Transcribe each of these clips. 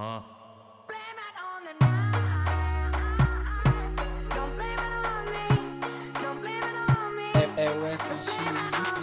Huh? Blame it on the night. Don't blame it on me. Don't blame it on me.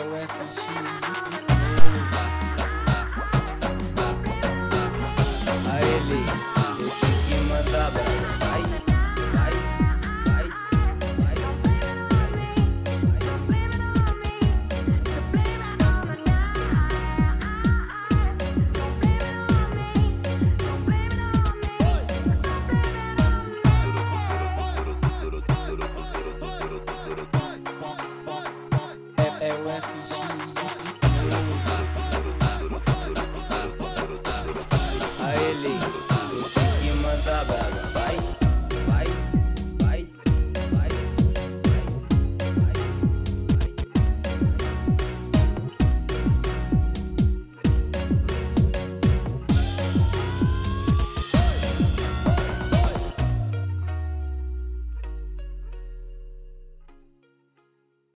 é o A ele, eu sei que mandava. Aeli.